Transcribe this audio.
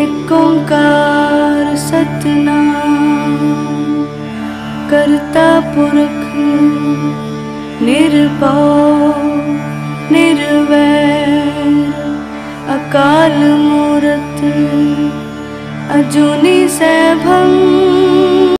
एकोङ्कार सतना कर्ता पुरख निर्भव निर्वैर अकाल मूरत अजूनी सैभ